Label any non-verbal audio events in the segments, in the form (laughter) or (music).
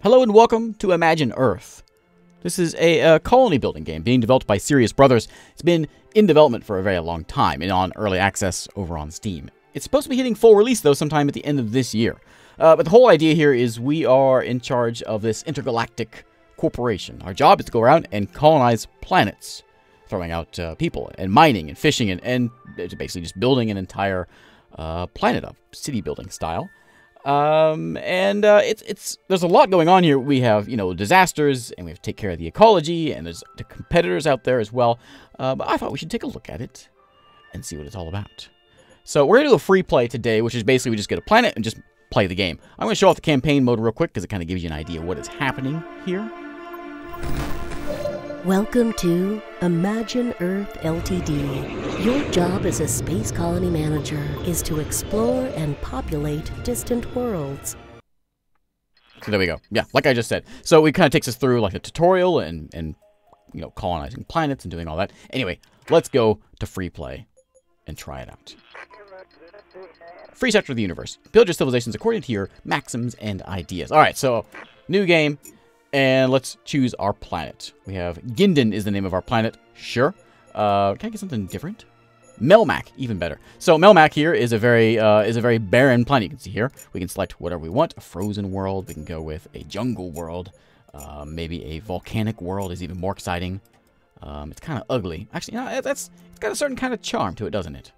Hello and welcome to Imagine Earth. This is a, a colony building game being developed by Serious Brothers. It's been in development for a very long time and on early access over on Steam. It's supposed to be hitting full release though sometime at the end of this year. Uh, but the whole idea here is we are in charge of this intergalactic corporation. Our job is to go around and colonize planets, throwing out uh, people and mining and fishing and, and basically just building an entire uh, planet up, city building style. Um, and uh, it's it's there's a lot going on here. We have you know disasters, and we have to take care of the ecology, and there's the competitors out there as well. Uh, but I thought we should take a look at it and see what it's all about. So we're gonna do a free play today, which is basically we just get a planet and just play the game. I'm gonna show off the campaign mode real quick because it kind of gives you an idea of what is happening here. Welcome to Imagine Earth Ltd. Your job as a space colony manager is to explore and populate distant worlds. So there we go. Yeah, like I just said. So it kind of takes us through like a tutorial and and you know colonizing planets and doing all that. Anyway, let's go to free play and try it out. Free sector of the universe. Build your civilizations according to your maxims and ideas. All right, so new game. And let's choose our planet. We have Ginden is the name of our planet. Sure. Uh, can I get something different? Melmac, even better. So Melmac here is a very uh, is a very barren planet. You can see here. We can select whatever we want. A frozen world. We can go with a jungle world. Uh, maybe a volcanic world is even more exciting. Um, it's kind of ugly. Actually, know, that's it's got a certain kind of charm to it, doesn't it?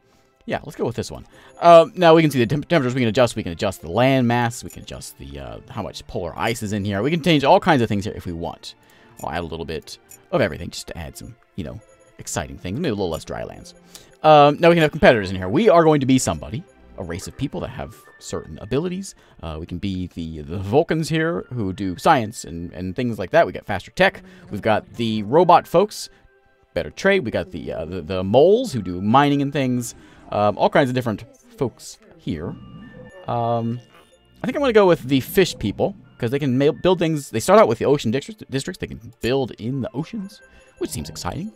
Yeah, let's go with this one. Um, now we can see the temp temperatures we can adjust. We can adjust the land mass. We can adjust the uh, how much polar ice is in here. We can change all kinds of things here if we want. I'll add a little bit of everything just to add some, you know, exciting things. Maybe a little less dry lands. Um, now we can have competitors in here. We are going to be somebody, a race of people that have certain abilities. Uh, we can be the the Vulcans here who do science and, and things like that. We got faster tech. We've got the robot folks, better trade. We got the, uh, the, the moles who do mining and things. Um, all kinds of different folks here. Um, I think I'm going to go with the fish people because they can build things. They start out with the ocean districts. They can build in the oceans, which seems exciting.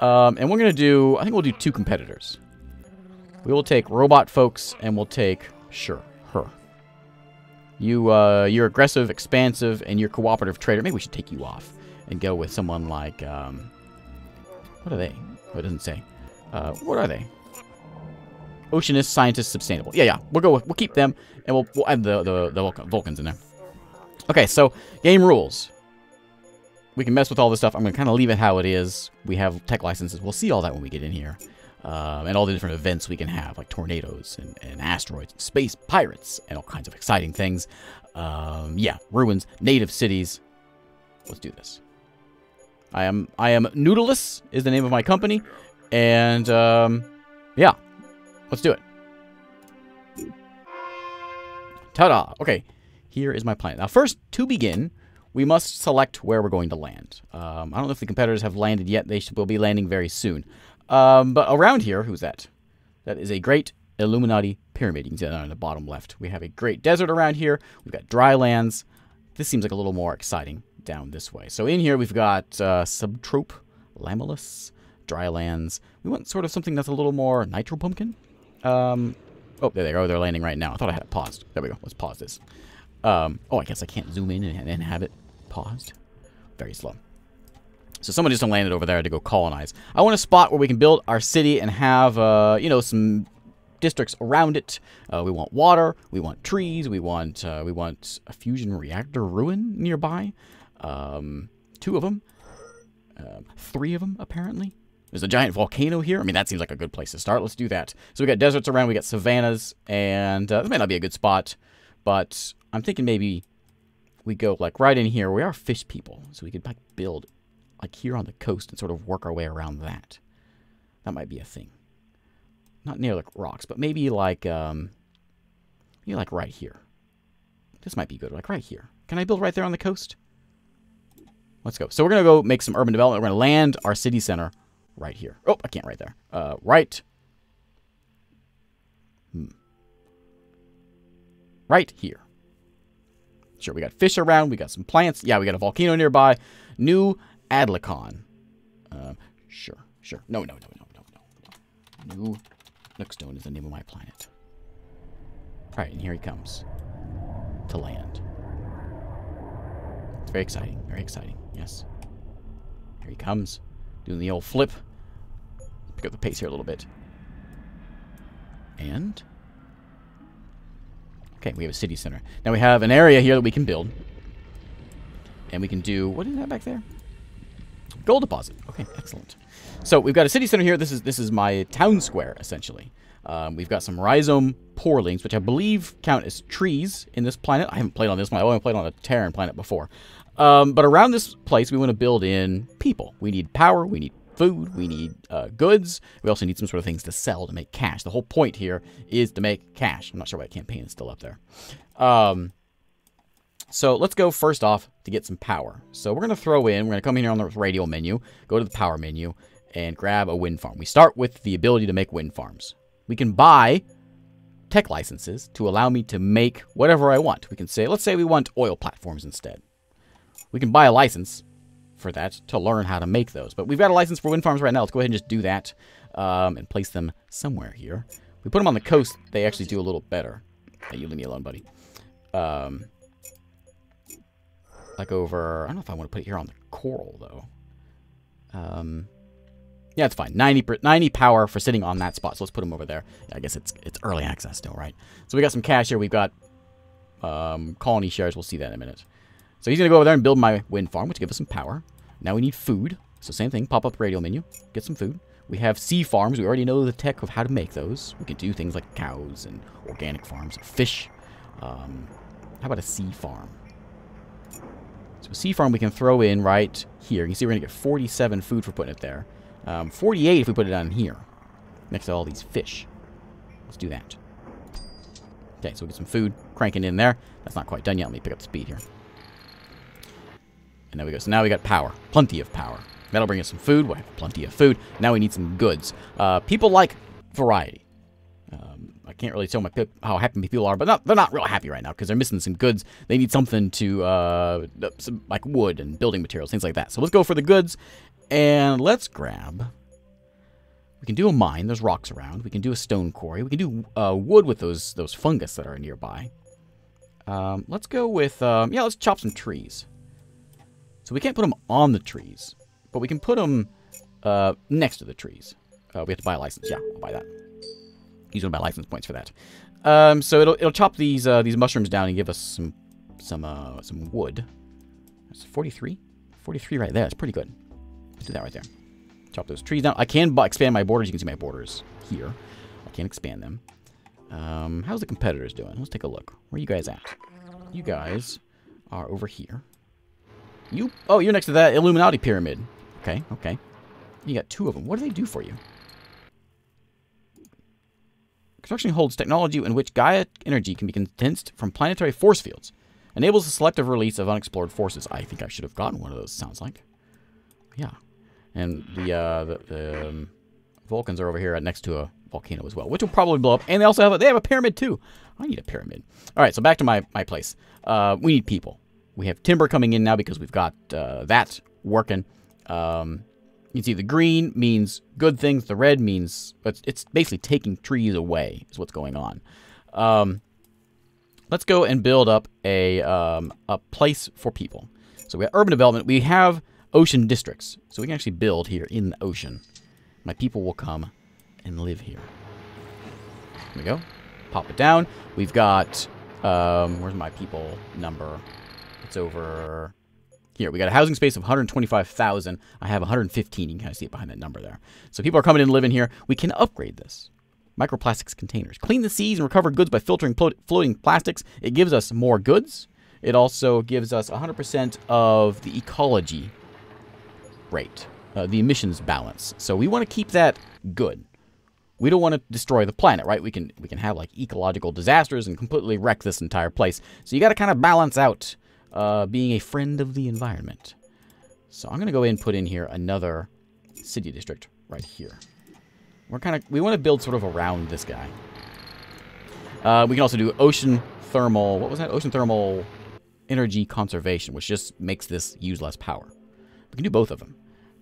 Um, and we're going to do, I think we'll do two competitors. We will take robot folks and we'll take, sure, her. You, uh, you're aggressive, expansive, and you're cooperative trader. Maybe we should take you off and go with someone like, um, what are they? Oh, it doesn't say. Uh, what are they? Oceanist, scientist, sustainable. Yeah, yeah. We'll go. With, we'll keep them, and we'll, we'll add the the, the Vulcans in there. Okay, so game rules. We can mess with all this stuff. I'm gonna kind of leave it how it is. We have tech licenses. We'll see all that when we get in here, um, and all the different events we can have, like tornadoes and, and asteroids, space pirates, and all kinds of exciting things. Um, yeah, ruins, native cities. Let's do this. I am I am Noodleless is the name of my company, and um, yeah, Let's do it. Ta-da! Okay, here is my plan. Now first, to begin, we must select where we're going to land. Um, I don't know if the competitors have landed yet. They will be landing very soon. Um, but around here, who's that? That is a great Illuminati pyramid. You can see that on the bottom left. We have a great desert around here. We've got dry lands. This seems like a little more exciting down this way. So in here, we've got uh, Subtrope, Lamellus, dry lands. We want sort of something that's a little more Nitro Pumpkin. Um, oh, there they go. They're landing right now. I thought I had it paused. There we go. Let's pause this. Um, oh, I guess I can't zoom in and, and have it paused. Very slow. So someone just landed over there to go colonize. I want a spot where we can build our city and have, uh, you know, some districts around it. Uh, we want water. We want trees. We want uh, we want a fusion reactor ruin nearby. Um, two of them. Uh, three of them, apparently. There's a giant volcano here. I mean, that seems like a good place to start. Let's do that. So we got deserts around, we got savannas, and uh, this may not be a good spot, but I'm thinking maybe we go like right in here. We are fish people, so we could like build like here on the coast and sort of work our way around that. That might be a thing. Not near like rocks, but maybe like um, maybe like right here. This might be good, like right here. Can I build right there on the coast? Let's go. So we're gonna go make some urban development. We're gonna land our city center right here. Oh, I can't right there. Uh, right. Hmm. Right here. Sure, we got fish around. We got some plants. Yeah, we got a volcano nearby. New Adlicon. Uh, sure, sure. No, no, no, no, no, no. New Nookstone is the name of my planet. All right, and here he comes to land. It's very exciting. Very exciting. Yes. Here he comes. Doing the old flip. Pick up the pace here a little bit. And... Okay, we have a city center. Now we have an area here that we can build. And we can do... What is that back there? Gold deposit. Okay, excellent. So we've got a city center here. This is this is my town square, essentially. Um, we've got some rhizome porlings, which I believe count as trees in this planet. I haven't played on this one. I've only played on a Terran planet before. Um, but around this place, we want to build in people. We need power. We need food. We need uh, goods. We also need some sort of things to sell to make cash. The whole point here is to make cash. I'm not sure why the campaign is still up there. Um, so let's go first off to get some power. So we're going to throw in, we're going to come in here on the radial menu, go to the power menu, and grab a wind farm. We start with the ability to make wind farms. We can buy tech licenses to allow me to make whatever I want. We can say, let's say we want oil platforms instead. We can buy a license for that to learn how to make those. But we've got a license for wind farms right now. Let's go ahead and just do that um, and place them somewhere here. we put them on the coast, they actually do a little better. Hey, you leave me alone, buddy. Um, like over, I don't know if I want to put it here on the coral, though. Um, yeah, it's fine. 90, 90 power for sitting on that spot. So let's put them over there. Yeah, I guess it's it's early access still, right? So we got some cash here. We've got um, colony shares. We'll see that in a minute. So he's going to go over there and build my wind farm, which gives us some power. Now we need food. So same thing. Pop up radio menu. Get some food. We have sea farms. We already know the tech of how to make those. We can do things like cows and organic farms, and fish. Um, how about a sea farm? So a sea farm we can throw in right here. You can see we're going to get 47 food for putting it there. Um, 48 if we put it on here. Next to all these fish. Let's do that. Okay, so we get some food cranking in there. That's not quite done yet. Let me pick up speed here. And there we go. So now we got power. Plenty of power. That'll bring us some food. we have plenty of food. Now we need some goods. Uh, people like variety. Um, I can't really tell my how happy people are, but not, they're not real happy right now because they're missing some goods. They need something to, uh, some, like wood and building materials, things like that. So let's go for the goods, and let's grab... We can do a mine. There's rocks around. We can do a stone quarry. We can do uh, wood with those those fungus that are nearby. Um, let's go with... Um, yeah, let's chop some trees. So we can't put them on the trees, but we can put them uh, next to the trees. Uh, we have to buy a license. Yeah, I'll buy that. He's to buy license points for that. Um, so it'll it'll chop these uh, these mushrooms down and give us some some uh, some wood. That's 43, 43 right there. That's pretty good. Let's do that right there. Chop those trees down. I can expand my borders. You can see my borders here. I can expand them. Um, how's the competitors doing? Let's take a look. Where are you guys at? You guys are over here. You oh, you're next to that Illuminati pyramid. Okay, okay. You got two of them. What do they do for you? Construction holds technology in which Gaia energy can be condensed from planetary force fields. Enables the selective release of unexplored forces. I think I should have gotten one of those, sounds like. Yeah. And the, uh, the, the um, Vulcans are over here next to a volcano as well, which will probably blow up. And they also have a, they have a pyramid too. I need a pyramid. All right, so back to my, my place. Uh, we need people. We have timber coming in now because we've got uh, that working. Um, you see the green means good things. The red means it's, it's basically taking trees away is what's going on. Um, let's go and build up a, um, a place for people. So we have urban development. We have ocean districts. So we can actually build here in the ocean. My people will come and live here. Here we go. Pop it down. We've got, um, where's my people number? It's over here, we got a housing space of 125,000. I have 115. You can kind of see it behind that number there. So people are coming in and living here. We can upgrade this. Microplastics containers. Clean the seas and recover goods by filtering floating plastics. It gives us more goods. It also gives us 100% of the ecology rate, uh, the emissions balance. So we want to keep that good. We don't want to destroy the planet, right? We can we can have like ecological disasters and completely wreck this entire place. So you got to kind of balance out uh, being a friend of the environment. So I'm going to go ahead and put in here another city district right here. We're kind of, we want to build sort of around this guy. Uh, we can also do ocean thermal, what was that? Ocean thermal energy conservation, which just makes this use less power. We can do both of them.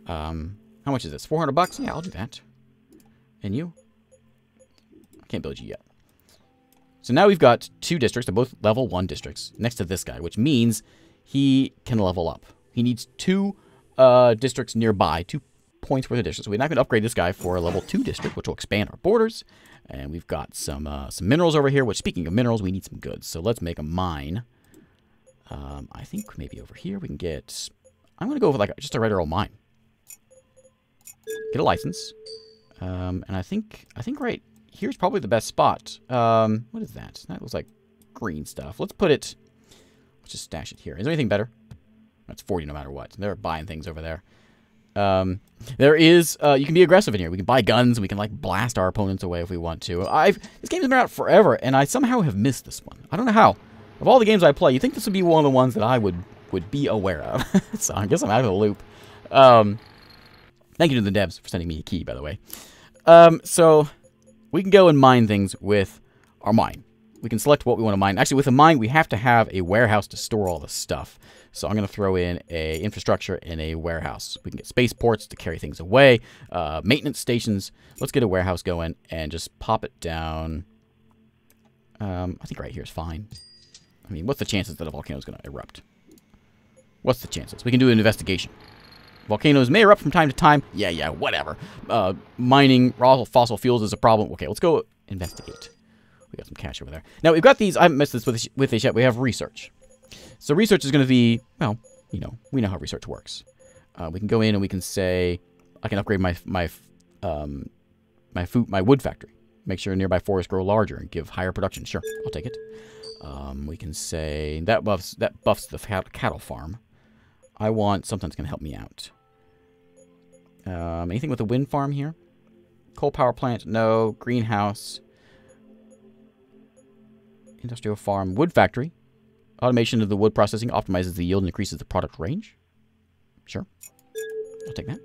Um, how much is this? 400 bucks? Yeah, I'll do that. And you? I can't build you yet. So now we've got two districts. They're both level one districts next to this guy, which means he can level up. He needs two uh, districts nearby, two points worth of districts. So we're not going to upgrade this guy for a level two district, which will expand our borders. And we've got some uh, some minerals over here, which speaking of minerals, we need some goods. So let's make a mine. Um, I think maybe over here we can get... I'm going to go with like just a regular old mine. Get a license. Um, and I think I think right here's probably the best spot. Um, what is that? That looks like green stuff. Let's put it... Let's just stash it here. Is there anything better? That's 40 no matter what. They're buying things over there. Um, there is, uh, you can be aggressive in here. We can buy guns. We can, like, blast our opponents away if we want to. I've, this game has been out forever, and I somehow have missed this one. I don't know how. Of all the games I play, you think this would be one of the ones that I would, would be aware of. (laughs) so I guess I'm out of the loop. Um, thank you to the devs for sending me a key, by the way. Um, so we can go and mine things with our mine. We can select what we want to mine. Actually, with a mine, we have to have a warehouse to store all the stuff. So I'm going to throw in a infrastructure and a warehouse. We can get spaceports to carry things away, uh, maintenance stations. Let's get a warehouse going and just pop it down. Um, I think right here is fine. I mean, what's the chances that a volcano is going to erupt? What's the chances? We can do an investigation. Volcanoes may erupt from time to time. Yeah, yeah, whatever. Uh, mining raw fossil fuels is a problem. Okay, let's go investigate. We got some cash over there. Now, we've got these. I haven't messed this with, with this yet. We have research. So research is going to be, well, you know, we know how research works. Uh, we can go in and we can say, I can upgrade my my um, my food my wood factory. Make sure nearby forests grow larger and give higher production. Sure, I'll take it. Um, we can say that buffs that buffs the cattle farm. I want something that's going to help me out. Um, anything with a wind farm here? Coal power plant? No. Greenhouse. Industrial farm. Wood factory. Automation of the wood processing optimizes the yield and increases the product range. Sure. I'll take that.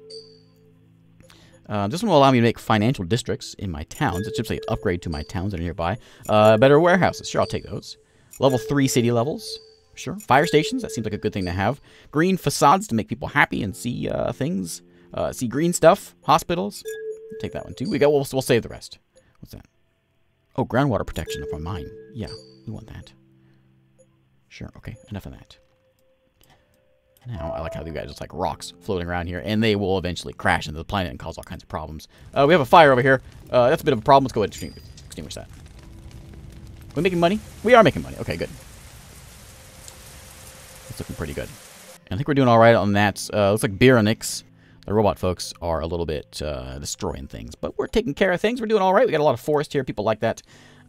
Uh, this one will allow me to make financial districts in my towns. It's simply an upgrade to my towns that are nearby. Uh, better warehouses. Sure, I'll take those. Level 3 city levels. Sure. Fire stations. That seems like a good thing to have. Green facades to make people happy and see uh, things. Uh, see green stuff. Hospitals. take that one too. We got. We'll, we'll save the rest. What's that? Oh, groundwater protection from mine. Yeah, we want that. Sure, okay, enough of that. Now, I like how you guys just like rocks floating around here, and they will eventually crash into the planet and cause all kinds of problems. Uh, we have a fire over here. Uh, that's a bit of a problem. Let's go ahead and extinguish that. We're making money? We are making money. Okay, good. It's looking pretty good. I think we're doing all right on that. Uh, looks like Bironix, the robot folks, are a little bit uh, destroying things. But we're taking care of things. We're doing all right. We got a lot of forest here. People like that.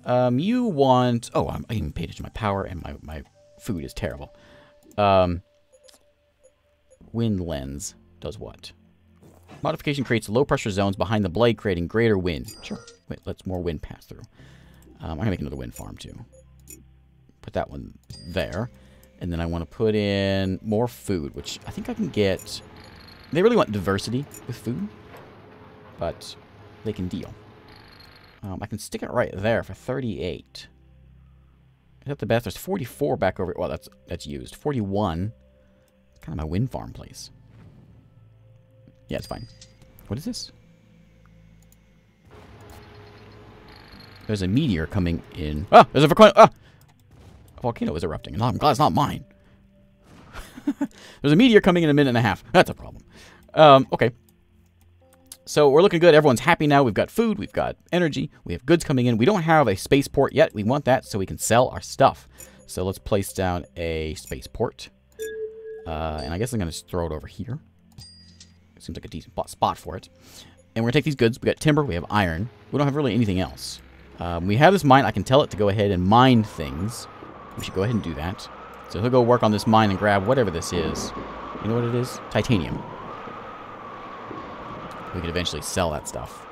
Um, you want... Oh, I'm, I even paid attention to my power and my, my food is terrible. Um, wind lens does what? Modification creates low pressure zones behind the blade, creating greater wind. Sure. Wait, let's more wind pass through. Um, I'm going to make another wind farm, too. Put that one there. And then I want to put in more food, which I think I can get... They really want diversity with food. But they can deal. Um, I can stick it right there for 38. Is that the best? There's 44 back over. Well, that's that's used. 41. It's Kind of my wind farm place. Yeah, it's fine. What is this? There's a meteor coming in. Ah, there's a volcano. Ah! A volcano is erupting. I'm glad it's not mine. (laughs) there's a meteor coming in a minute and a half. That's a problem. Um, okay. So we're looking good. Everyone's happy now. We've got food. We've got energy. We have goods coming in. We don't have a spaceport yet. We want that so we can sell our stuff. So let's place down a spaceport. Uh, and I guess I'm going to throw it over here. Seems like a decent spot for it. And we're going to take these goods. We got timber. We have iron. We don't have really anything else. Um, we have this mine. I can tell it to go ahead and mine things. We should go ahead and do that. So he'll go work on this mine and grab whatever this is. You know what it is? Titanium we could eventually sell that stuff.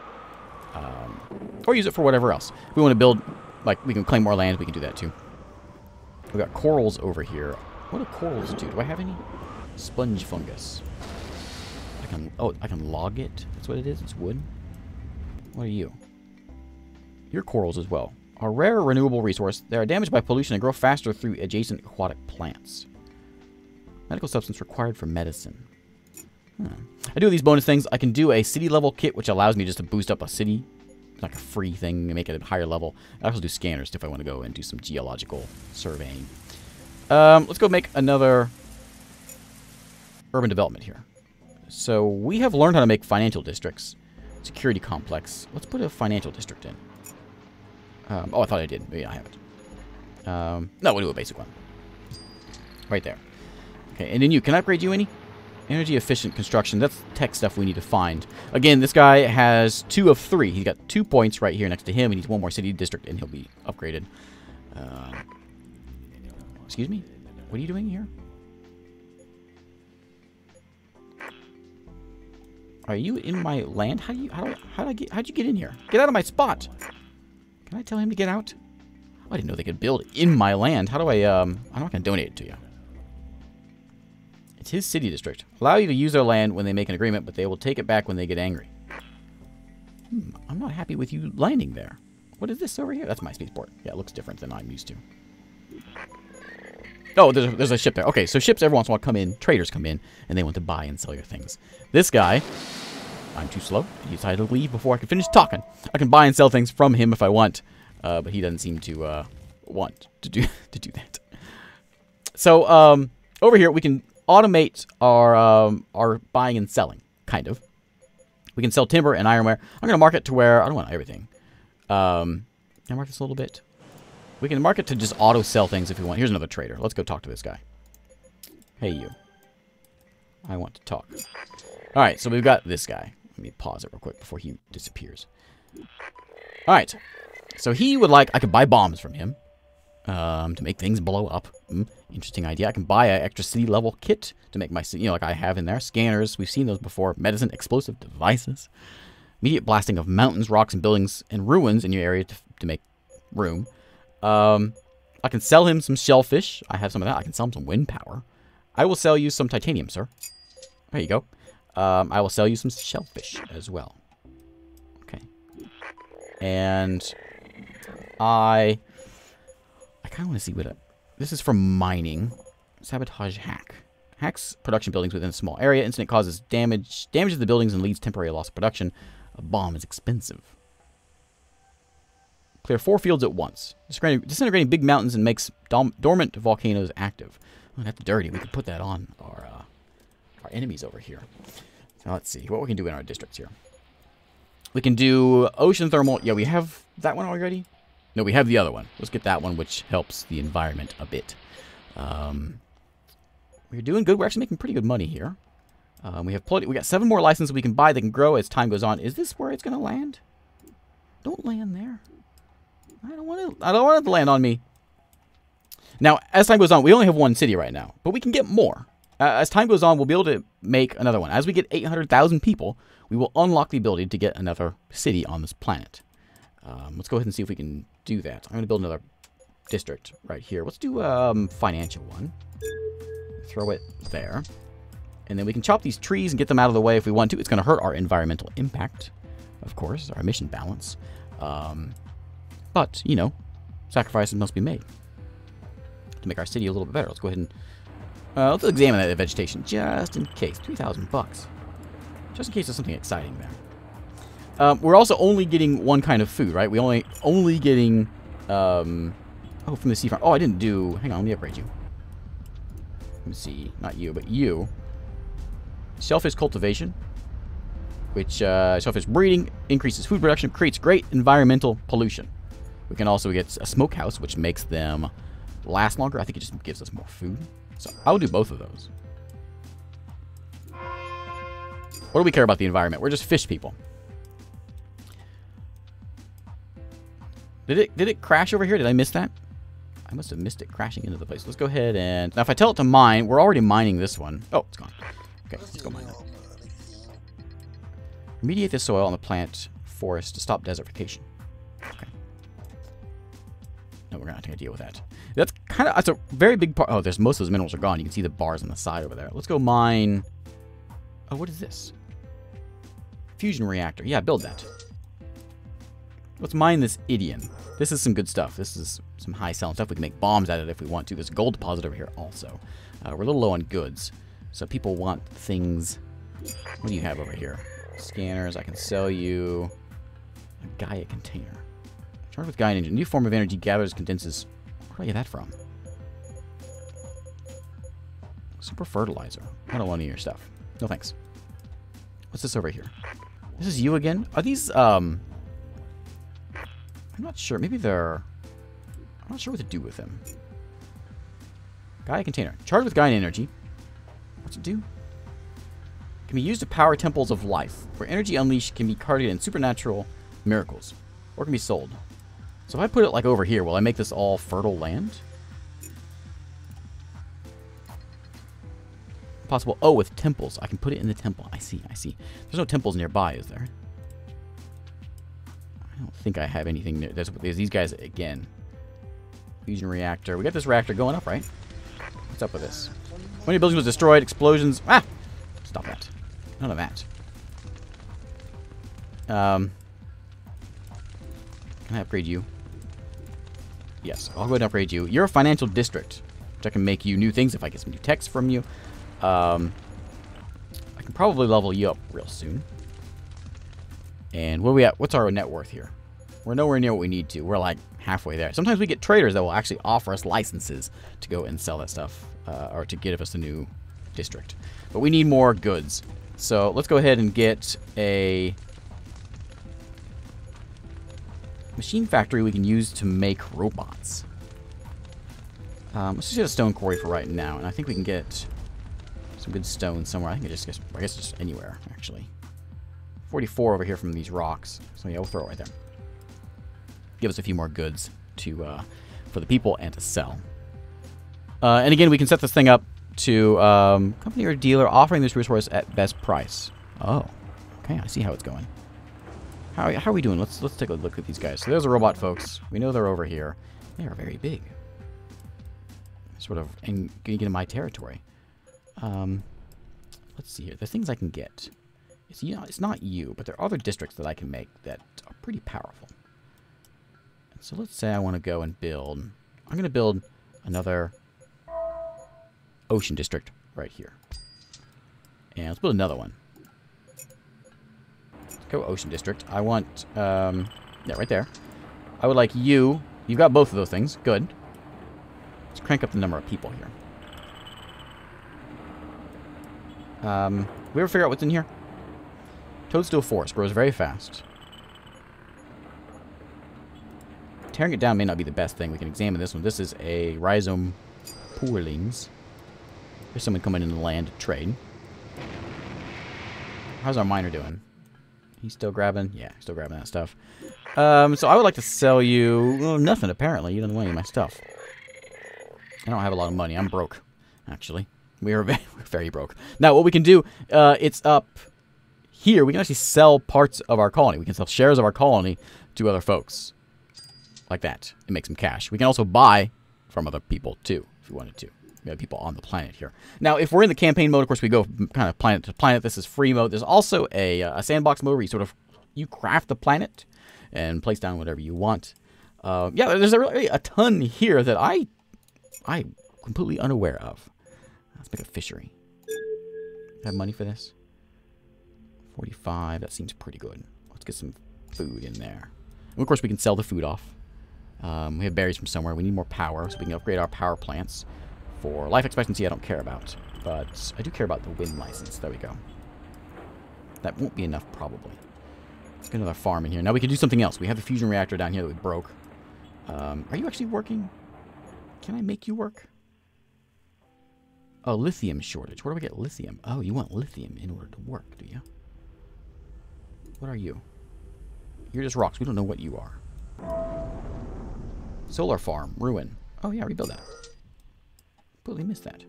Um, or use it for whatever else. If we want to build, like, we can claim more land, we can do that too. we got corals over here. What do corals do? Do I have any? Sponge fungus. I can, oh, I can log it. That's what it is? It's wood? What are you? You're corals as well. A rare renewable resource. They are damaged by pollution and grow faster through adjacent aquatic plants. Medical substance required for medicine. Hmm. I do these bonus things. I can do a city level kit, which allows me just to boost up a city. like a free thing and make it a higher level. I also do scanners if I want to go and do some geological surveying. Um, let's go make another urban development here. So we have learned how to make financial districts. Security complex. Let's put a financial district in. Um, oh, I thought I did. Maybe I haven't. Um, no, we'll do a basic one. Right there. Okay, and then you. Can I upgrade you any? Energy efficient construction. That's tech stuff we need to find. Again, this guy has two of three. He's got two points right here next to him. He needs one more city district, and he'll be upgraded. Uh, excuse me? What are you doing here? Are you in my land? How do you how do how do I get how'd you get in here? Get out of my spot. Can I tell him to get out? Oh, I didn't know they could build in my land. How do I um I'm not gonna donate it to you. It's his city district. Allow you to use their land when they make an agreement, but they will take it back when they get angry. Hmm, I'm not happy with you landing there. What is this over here? That's my spaceport. Yeah, it looks different than I'm used to. Oh, there's a, there's a ship there. Okay, so ships every once in a while come in, traders come in, and they want to buy and sell your things. This guy, I'm too slow. He decided to leave before I could finish talking. I can buy and sell things from him if I want, uh, but he doesn't seem to uh, want to do (laughs) to do that. So um, over here, we can automate our um, our buying and selling, kind of. We can sell timber and ironware. I'm going to mark it to where I don't want everything. Um, can I mark this a little bit? We can mark it to just auto sell things if we want. Here's another trader. Let's go talk to this guy. Hey, you. I want to talk. All right, so we've got this guy. Let me pause it real quick before he disappears. All right. So he would like, I could buy bombs from him um, to make things blow up. Mm, interesting idea. I can buy an extra city level kit to make my, you know, like I have in there. Scanners, we've seen those before. Medicine, explosive devices. Immediate blasting of mountains, rocks, and buildings and ruins in your area to, to make room. Um, I can sell him some shellfish. I have some of that. I can sell him some wind power. I will sell you some titanium, sir. There you go. Um, I will sell you some shellfish as well. Okay. And I... I kind of want to see what... A, this is from mining. Sabotage hack. Hacks production buildings within a small area. Incident causes damage, damages the buildings and leads temporary loss of production. A bomb is expensive. Clear four fields at once. Disintegrating, disintegrating big mountains and makes dormant volcanoes active. Oh, that's dirty. We could put that on our uh, our enemies over here. Let's see what we can do in our districts here. We can do ocean thermal. Yeah, we have that one already. No, we have the other one. Let's get that one, which helps the environment a bit. Um, we're doing good. We're actually making pretty good money here. Um, we have plenty. We got seven more licenses we can buy. They can grow as time goes on. Is this where it's going to land? Don't land there. I don't want to. I don't want it to land on me. Now, as time goes on, we only have one city right now, but we can get more. Uh, as time goes on, we'll be able to make another one. As we get 800,000 people, we will unlock the ability to get another city on this planet. Um, let's go ahead and see if we can do that. I'm going to build another district right here. Let's do a um, financial one. Throw it there. And then we can chop these trees and get them out of the way if we want to. It's going to hurt our environmental impact, of course, our emission balance. Um, but, you know, sacrifices must be made to make our city a little bit better. Let's go ahead and uh, let's examine that vegetation just in case. 3,000 bucks. Just in case there's something exciting there. Um, we're also only getting one kind of food, right? We only only getting um, oh from the seafront. Oh, I didn't do. Hang on, let me upgrade you. Let me see, not you, but you. Shellfish cultivation, which uh, shellfish breeding increases food production, creates great environmental pollution. We can also get a smokehouse, which makes them last longer. I think it just gives us more food. So I'll do both of those. What do we care about the environment? We're just fish people. Did it did it crash over here? Did I miss that? I must have missed it crashing into the place. Let's go ahead and... Now, if I tell it to mine, we're already mining this one. Oh, it's gone. Okay, let's go mine that. Remediate the soil on the plant forest to stop desertification. Okay. No, we're not going to deal with that. That's kind of, that's a very big part. Oh, there's most of those minerals are gone. You can see the bars on the side over there. Let's go mine. Oh, what is this? Fusion reactor. Yeah, build that. Let's mine this Idion. This is some good stuff. This is some high selling stuff. We can make bombs out of it if we want to. There's gold deposit over here also. Uh, we're a little low on goods. So people want things. What do you have over here? Scanners. I can sell you a Gaia container. Charged with Gaia engine. New form of energy gathers, condenses. Where do I get that from? Super fertilizer. I don't want any of your stuff. No thanks. What's this over here? This is you again? Are these, um... I'm not sure. Maybe they're... I'm not sure what to do with them. Gaia container. Charged with Gaia energy. What's it do? Can be used to power temples of life, where energy unleashed can be carded in supernatural miracles, or can be sold. So if I put it like over here, will I make this all fertile land? Possible. Oh, with temples. I can put it in the temple. I see, I see. There's no temples nearby, is there? I don't think I have anything near. There's, there's these guys again. Fusion reactor. We got this reactor going up, right? What's up with this? When your building was destroyed, explosions. Ah! Stop that. None of that. Um, can I upgrade you? Yes, I'll go ahead and upgrade you. You're a financial district, which I can make you new things if I get some new text from you. Um, I can probably level you up real soon. And where we at? What's our net worth here? We're nowhere near what we need to. We're like halfway there. Sometimes we get traders that will actually offer us licenses to go and sell that stuff, uh, or to give us a new district. But we need more goods. So let's go ahead and get a machine factory we can use to make robots. Um, let's just get a stone quarry for right now, and I think we can get some good stone somewhere. I think it just gets, I guess just anywhere, actually. 44 over here from these rocks. So yeah, we'll throw it right there. Give us a few more goods to uh, for the people and to sell. Uh, and again, we can set this thing up to um, company or dealer offering this resource at best price. Oh, okay, I see how it's going. How, how are we doing? Let's let's take a look at these guys. So there's the robot folks. We know they're over here. They are very big. Sort of and getting into my territory. Um, let's see here. The things I can get. It's you know, it's not you, but there are other districts that I can make that are pretty powerful. So let's say I want to go and build. I'm going to build another ocean district right here. And let's build another one. Go ocean district. I want, um, yeah, right there. I would like you. You've got both of those things. Good. Let's crank up the number of people here. Um, we ever figure out what's in here? Toadstool Forest grows very fast. Tearing it down may not be the best thing. We can examine this one. This is a rhizome poorlings. There's someone coming in the land to trade. How's our miner doing? He's still grabbing? Yeah, still grabbing that stuff. Um, so I would like to sell you... Well, nothing, apparently. You don't want any of my stuff. I don't have a lot of money. I'm broke, actually. We are (laughs) very, broke. Now, what we can do, uh, it's up here. We can actually sell parts of our colony. We can sell shares of our colony to other folks. Like that. It makes some cash. We can also buy from other people, too, if we wanted to. We have people on the planet here. Now, if we're in the campaign mode, of course, we go kind of planet to planet. This is free mode. There's also a, uh, a sandbox mode where you sort of you craft the planet and place down whatever you want. Uh, yeah, there's a, really a ton here that I I completely unaware of. Let's make a fishery. Have money for this? 45. That seems pretty good. Let's get some food in there. And of course, we can sell the food off. Um, we have berries from somewhere. We need more power, so we can upgrade our power plants. For life expectancy, I don't care about. But I do care about the wind license. There we go. That won't be enough, probably. Let's get another farm in here. Now we can do something else. We have the fusion reactor down here that we broke. Um, are you actually working? Can I make you work? Oh, lithium shortage. Where do we get lithium? Oh, you want lithium in order to work, do you? What are you? You're just rocks. We don't know what you are. Solar farm. Ruin. Oh, yeah, rebuild that. Completely missed that.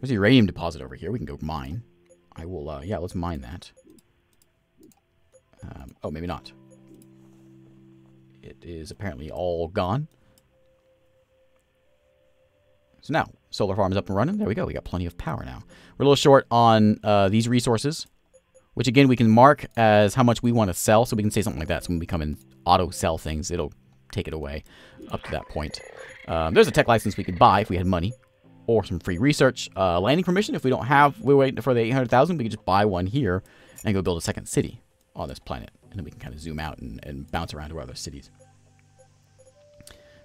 There's a uranium deposit over here. We can go mine. I will, uh, yeah, let's mine that. Um, oh, maybe not. It is apparently all gone. So now, solar farm is up and running. There we go. We got plenty of power now. We're a little short on uh, these resources, which again, we can mark as how much we want to sell. So we can say something like that. So when we come and auto sell things, it'll take it away up to that point. Um, there's a tech license we could buy if we had money or some free research. Uh, landing permission, if we don't have, we're waiting for the 800,000, we can just buy one here and go build a second city on this planet. And then we can kind of zoom out and, and bounce around to other cities.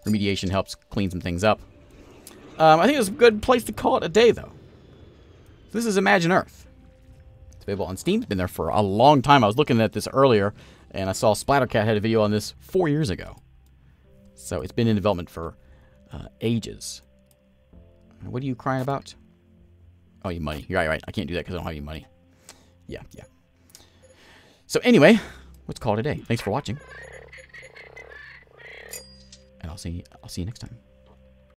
Remediation helps clean some things up. Um, I think it's a good place to call it a day, though. this is Imagine Earth. It's available on Steam. It's been there for a long time. I was looking at this earlier, and I saw Splattercat had a video on this four years ago. So it's been in development for uh, ages. What are you crying about? Oh, you money. You're right, right. I can't do that because I don't have any money. Yeah, yeah. So anyway, let's call it a day. Thanks for watching. And I'll see I'll see you next time.